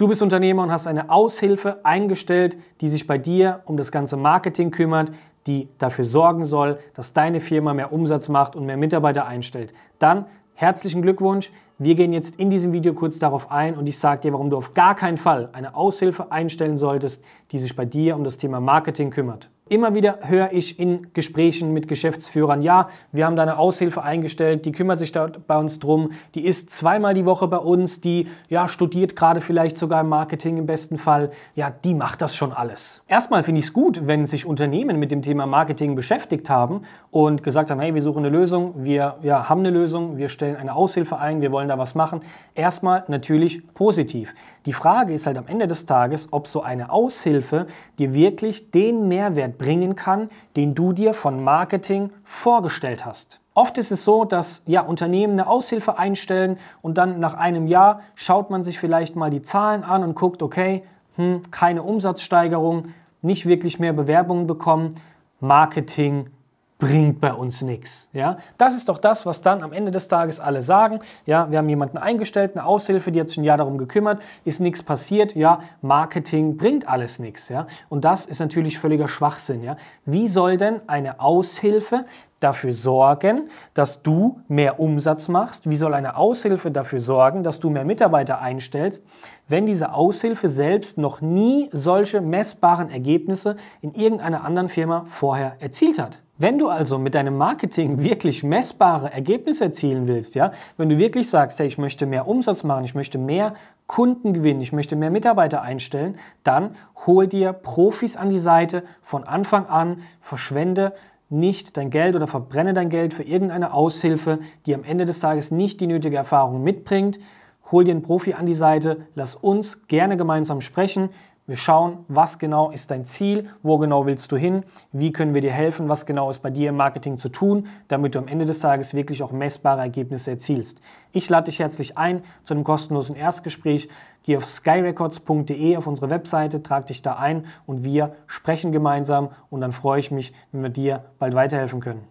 Du bist Unternehmer und hast eine Aushilfe eingestellt, die sich bei dir um das ganze Marketing kümmert, die dafür sorgen soll, dass deine Firma mehr Umsatz macht und mehr Mitarbeiter einstellt. Dann herzlichen Glückwunsch. Wir gehen jetzt in diesem Video kurz darauf ein und ich sage dir, warum du auf gar keinen Fall eine Aushilfe einstellen solltest, die sich bei dir um das Thema Marketing kümmert. Immer wieder höre ich in Gesprächen mit Geschäftsführern, ja, wir haben da eine Aushilfe eingestellt, die kümmert sich da bei uns drum, die ist zweimal die Woche bei uns, die ja, studiert gerade vielleicht sogar im Marketing im besten Fall, ja, die macht das schon alles. Erstmal finde ich es gut, wenn sich Unternehmen mit dem Thema Marketing beschäftigt haben und gesagt haben, hey, wir suchen eine Lösung, wir ja, haben eine Lösung, wir stellen eine Aushilfe ein, wir wollen da was machen. Erstmal natürlich positiv. Die Frage ist halt am Ende des Tages, ob so eine Aushilfe dir wirklich den Mehrwert bringen kann, den du dir von Marketing vorgestellt hast. Oft ist es so, dass ja, Unternehmen eine Aushilfe einstellen und dann nach einem Jahr schaut man sich vielleicht mal die Zahlen an und guckt, okay, hm, keine Umsatzsteigerung, nicht wirklich mehr Bewerbungen bekommen, Marketing bringt bei uns nichts. Ja? Das ist doch das, was dann am Ende des Tages alle sagen. Ja, wir haben jemanden eingestellt, eine Aushilfe, die hat sich ein Jahr darum gekümmert, ist nichts passiert. Ja, Marketing bringt alles nichts. Ja? Und das ist natürlich völliger Schwachsinn. Ja? Wie soll denn eine Aushilfe dafür sorgen, dass du mehr Umsatz machst? Wie soll eine Aushilfe dafür sorgen, dass du mehr Mitarbeiter einstellst, wenn diese Aushilfe selbst noch nie solche messbaren Ergebnisse in irgendeiner anderen Firma vorher erzielt hat? Wenn du also mit deinem Marketing wirklich messbare Ergebnisse erzielen willst, ja, wenn du wirklich sagst, hey, ich möchte mehr Umsatz machen, ich möchte mehr Kunden gewinnen, ich möchte mehr Mitarbeiter einstellen, dann hol dir Profis an die Seite von Anfang an, verschwende nicht dein Geld oder verbrenne dein Geld für irgendeine Aushilfe, die am Ende des Tages nicht die nötige Erfahrung mitbringt. Hol dir einen Profi an die Seite, lass uns gerne gemeinsam sprechen. Wir schauen, was genau ist dein Ziel, wo genau willst du hin, wie können wir dir helfen, was genau ist bei dir im Marketing zu tun, damit du am Ende des Tages wirklich auch messbare Ergebnisse erzielst. Ich lade dich herzlich ein zu einem kostenlosen Erstgespräch. Geh auf skyrecords.de auf unsere Webseite, trag dich da ein und wir sprechen gemeinsam und dann freue ich mich, wenn wir dir bald weiterhelfen können.